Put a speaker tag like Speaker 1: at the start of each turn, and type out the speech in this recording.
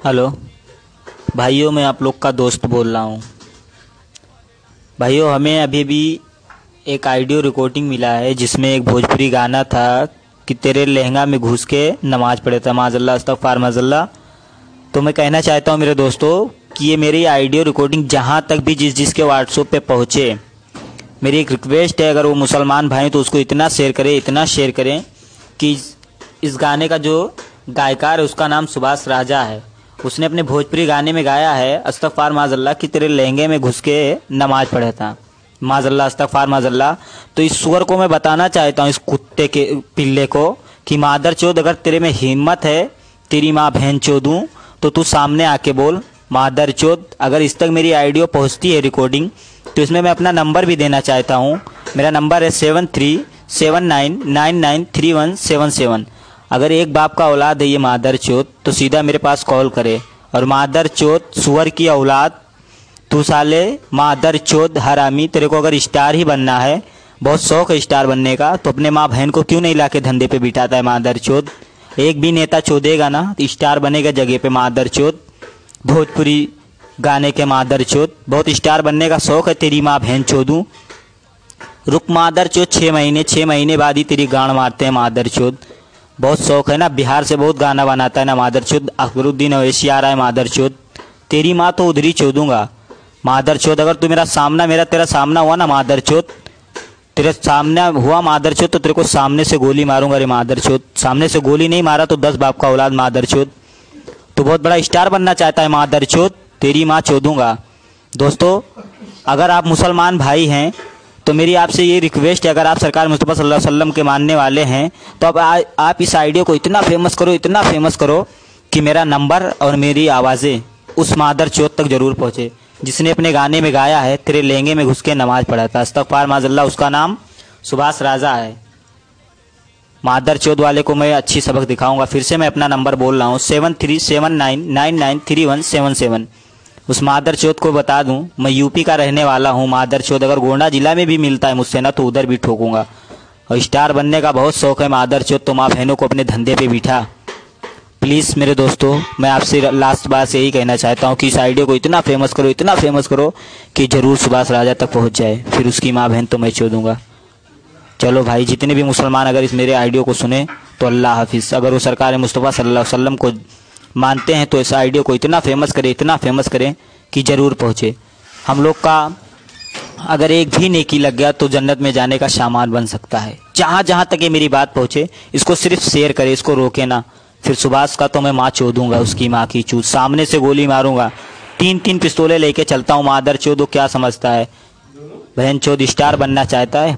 Speaker 1: Hello. भाइयों, मैं आप लोग का दोस्त बोल रहा हूँ। भाइयों, हमें अभी भी एक ऑडियो रिकॉर्डिंग मिला है, जिसमें एक भोजपुरी गाना था कि तेरे लहंगा में घुस के नमाज़ पढ़े था माजल्ला अस्तगफार माजल्ला तो मैं कहना चाहता हूँ मेरे दोस्तों, कि ये मेरी ऑडियो रिकॉर्डिंग जहाँ तक भी जिस जिसके व्हाट्सएप पे पहुँचे, मेरी एक रिक्वेस्ट है, अगर वो मुसलमान भाई तो उसको इतना शेयर करें, इतना शेयर करें कि इस गाने का जो गायकार है, उसका नाम सुभाष राजा है। उसने अपने भोजपुरी गाने में गाया है अस्तफार माजल्ला कि तेरे लहंगे में घुस के नमाज़ पढ़ा था। माजल्ला अस्तफार माजल्ला तो इस सुअर को मैं बताना चाहता हूँ, इस कुत्ते के, पिल्ले को, कि मादर चौध अगर तेरे में हिम्मत है, तेरी माँ बहन चौधू तो तू सामने आके बोल, मादर चौध अगर इस तक मेरी आइडियो पहुँचती है रिकॉर्डिंग तो इसमें मैं अपना नंबर भी देना चाहता हूँ। मेरा नंबर है seven three seven nine nine nine three one seven seven अगर एक बाप का औलाद है ये मादर चौथ तो सीधा मेरे पास कॉल करे। और मादर चौथ सुअर की औलाद, तू साले मादर चौथ हरामी, तेरे को अगर स्टार ही बनना है, बहुत शौक है स्टार बनने का तो अपने माँ बहन को क्यों नहीं ला के धंधे पे बिठाता है मादर चौथ एक भी नेता चोदेगा ना तो स्टार बनेगा जगह पे मादर चौथ भोजपुरी गाने के मादर चौथ बहुत स्टार बनने का शौक है तेरी माँ बहन चोदू। रुक मादर चौथ छः महीने छः महीने बाद ही तेरी गाड़ मारते हैं मादर चौथ बहुत शौक है ना, बिहार से बहुत गाना बनाता है ना, मादर चौथ, अकबरुद्दीन अवैसी आ रहा है मादर चौथ। तेरी माँ तो उधरी चोदूँगा। चौथ, अगर तू मेरा सामना, मेरा तेरा सामना हुआ ना मादर चौथ, तेरे सामने हुआ मादर चौथ तो तेरे को सामने से गोली मारूँगा रे मादर चौथ। सामने से गोली नहीं मारा तो दस बाप का औलाद मादर चौथ। तो बहुत बड़ा स्टार बनना चाहता है मादर चौथ, तेरी माँ चोदूँगा। दोस्तों, अगर आप मुसलमान भाई हैं तो मेरी आपसे ये रिक्वेस्ट है अगर आप सरकार मुस्तफ़ा सल्लल्लाहु अलैहि वसल्लम के मानने वाले हैं तो अब आ, आप इस आइडियो को इतना फ़ेमस करो इतना फ़ेमस करो कि मेरा नंबर और मेरी आवाज़ें उस मादर चौथ तक ज़रूर पहुँचे जिसने अपने गाने में गाया है तेरे लहंगे में घुस के नमाज़ पढ़ा था। अस्तगफार माजल्ला उसका नाम सुभाष राजा है। मादर चौथ वाले को मैं अच्छी सबक दिखाऊँगा फिर से मैं अपना नंबर बोल रहा हूँ seven three seven nine nine nine three one seven seven. उस मादर चौथ को बता दूँ, मैं यूपी का रहने वाला हूँ। मादर चौथ अगर गोंडा जिला में भी मिलता है मुझसे, ना तो उधर भी ठोकूँगा। और स्टार बनने का बहुत शौक है मादर चौथ तो माँ बहनों को अपने धंधे पे बिठा। प्लीज़ मेरे दोस्तों, मैं आपसे लास्ट बार से यही कहना चाहता हूँ कि इस आइडियो को इतना फ़ेमस करो, इतना फ़ेमस करो कि ज़रूर सुभाष राजा तक पहुँच जाए। फिर उसकी माँ बहन तो मैं चोदूँगा। चलो भाई, जितने भी मुसलमान अगर इस मेरे आइडियो को सुने तो अल्लाह हाफिज़। अगर वो सरकार मुस्तफ़ा सल्लल्लाहु अलैहि वसल्लम को मानते हैं तो इस आइडियो को इतना फ़ेमस करें, इतना फ़ेमस करें कि ज़रूर पहुँचे। हम लोग का अगर एक भी नेकी लग गया तो जन्नत में जाने का सामान बन सकता है। जहाँ जहाँ तक ये मेरी बात पहुँचे, इसको सिर्फ़ शेयर करे, इसको रोके ना। फिर सुभाष का तो मैं माँ चोदूँगा, उसकी माँ की चूत। सामने से गोली मारूँगा। तीन तीन पिस्तौलें लेके चलता हूँ मादर चोदो, क्या समझता है? बहन चोद स्टार बनना चाहता है